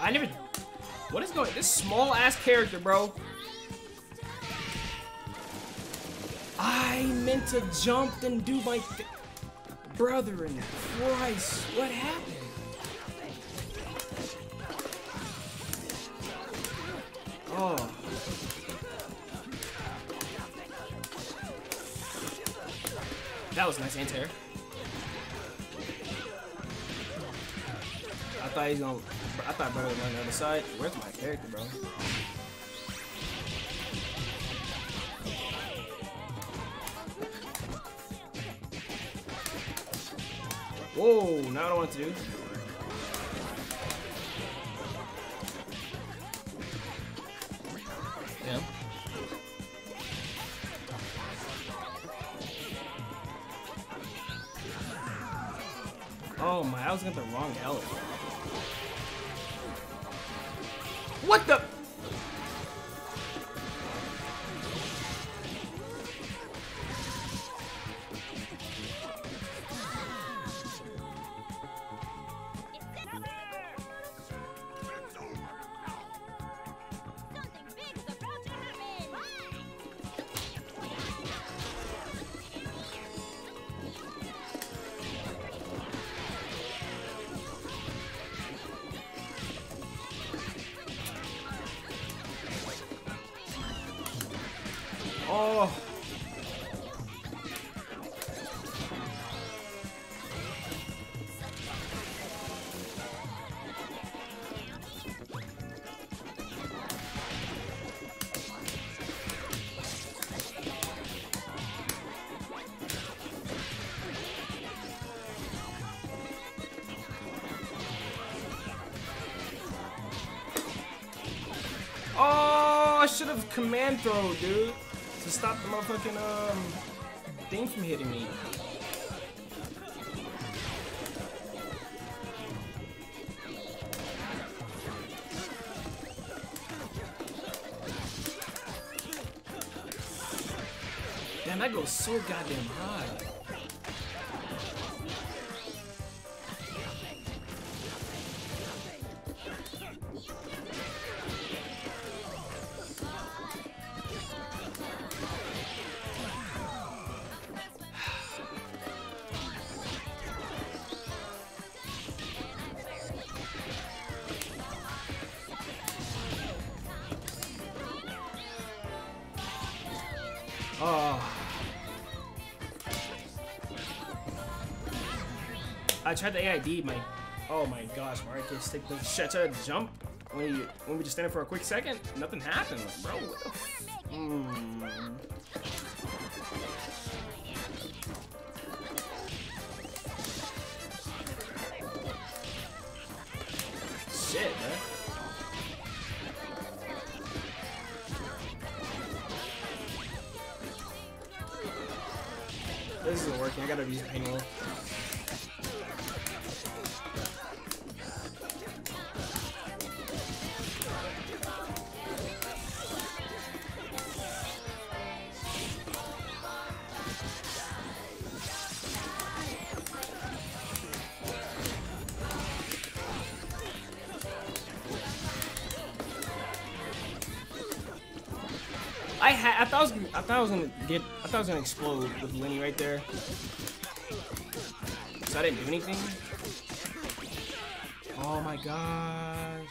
I never... What is going... This small-ass character, bro. I meant to jump and do my... Brother in Christ, what happened? Oh. That was nice anti-air. I thought he's gonna. I thought brother was on the other side. Where's my character, bro? Whoa! Now I don't want to do. Yeah. Oh my, I was got the wrong element. What the? Oh. Oh, I should have command throw, dude, to stop the motherfucking um thing from hitting me. Damn, that goes so goddamn high. Oh. I tried the AID, my oh my gosh, can't stick the shit to jump when when we just stand for a quick second, nothing happened, bro. What the f- mm. Shit, man. This isn't working. I gotta use pain roll. I had. I thought I was. Gonna, I thought I was gonna get. I thought I was gonna explode with Lenny right there. So I didn't do anything. Oh my gosh.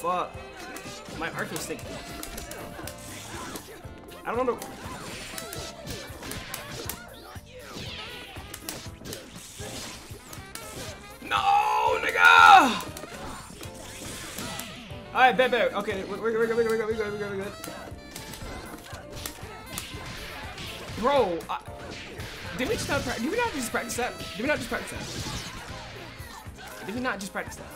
Fuck. My arcade stick. I don't know. Alright, bet, bet. Okay, we're, we're, good, we're good, we're good, we're good, we're good, we're. Bro, I, did we just not practice? Did we not just practice that? Did we not just practice that? Did we not just practice that?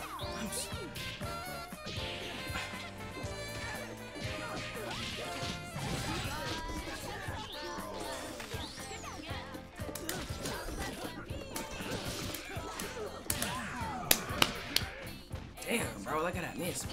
Damn, bro, look at that miss.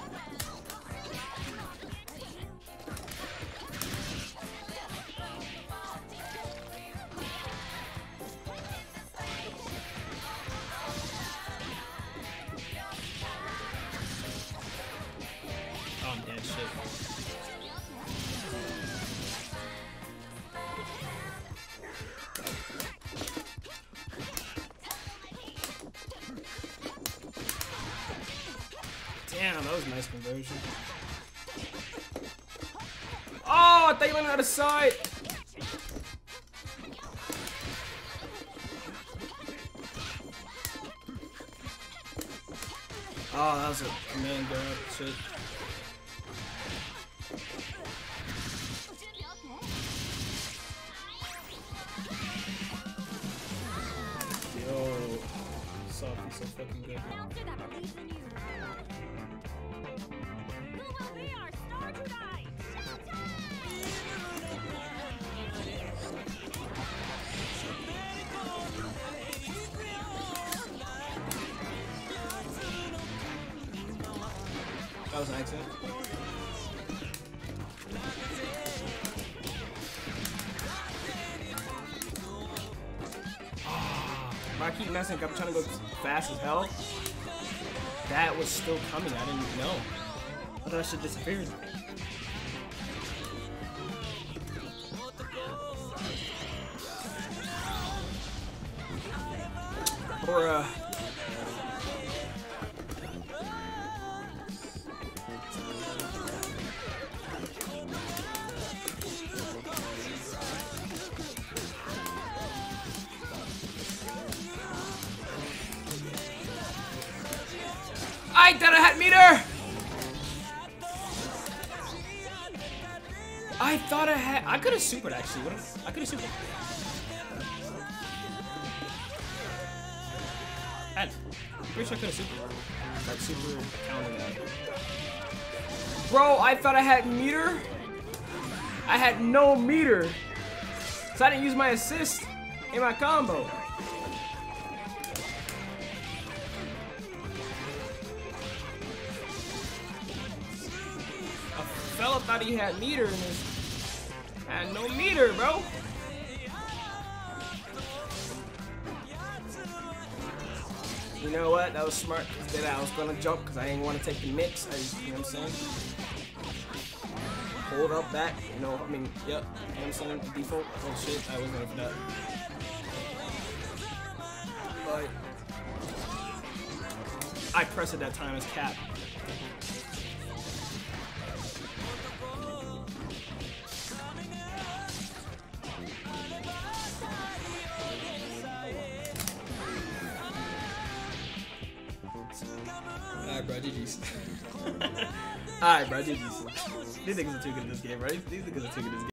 Damn, that was a nice conversion. Oh, I thought you went the other side. Oh, that was a command grab. Shit. Yo, Sophie's so fucking good. That was an accident. Ah, I keep messing up, I'm trying to go fast as hell. That was still coming, I didn't know. I thought I should disappeared. Bruh. I thought I had meter! I thought I had. I could have supered actually. I could have supered. I'm pretty sure I could have supered. Like super counting that. Bro, I thought I had meter. I had no meter. So I didn't use my assist in my combo. Fella thought he had meter in his. Had no meter, bro. You know what? That was smart. That I was gonna jump because I didn't want to take the mix. I just, you know what I'm saying? Hold up back. You know, I mean, yep. You know what I'm saying? Default. Oh shit, I wasn't ready for that. But I pressed it that time as cap. GG's. Alright, bro, GG's. These niggas are too good at this game, right? These niggas are too good at this game.